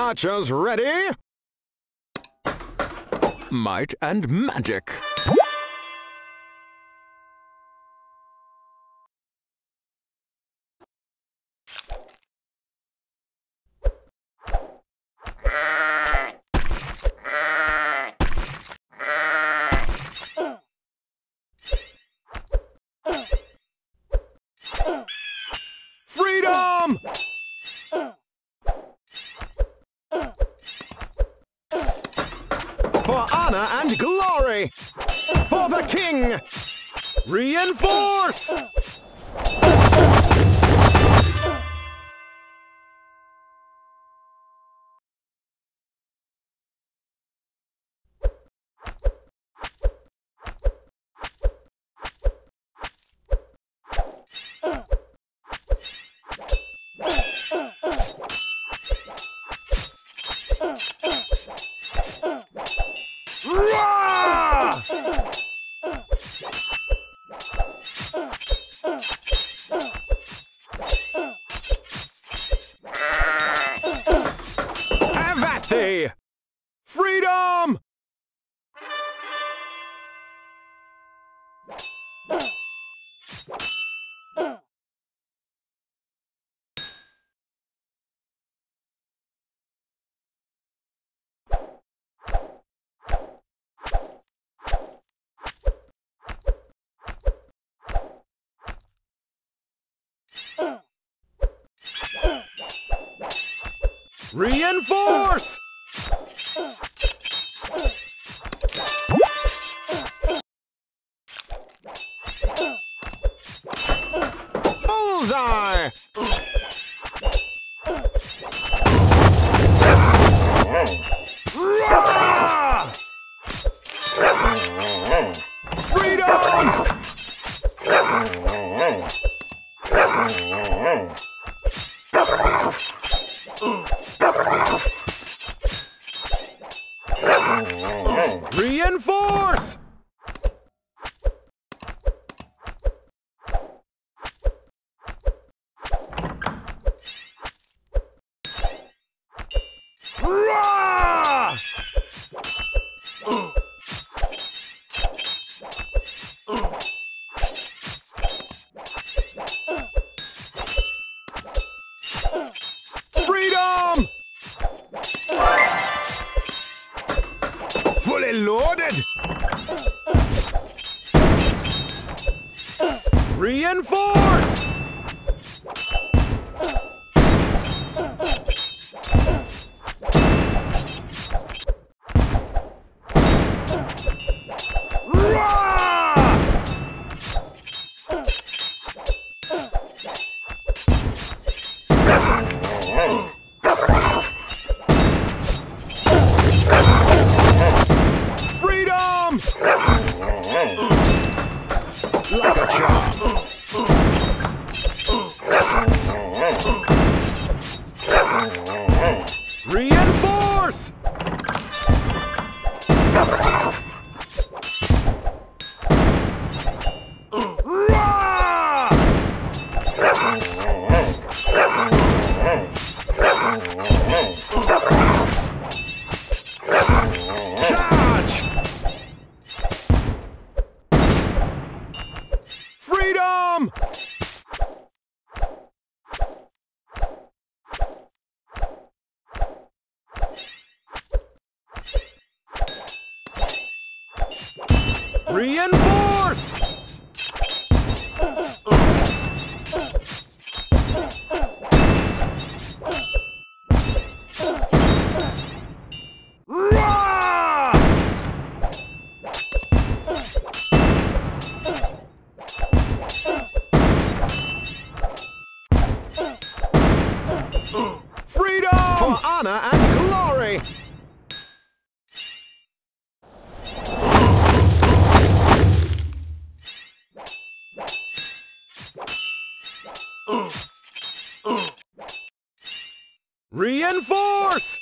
Archers ready? Might and magic. Freedom! For honor and glory! For the king! Reinforce! Reinforce! Bullseye! Freedom! Reinforce! Rah! Freedom! Fully er loaded! Reinforce! Reinforce! Reinforce! Freedom! For honor and glory! Reinforce!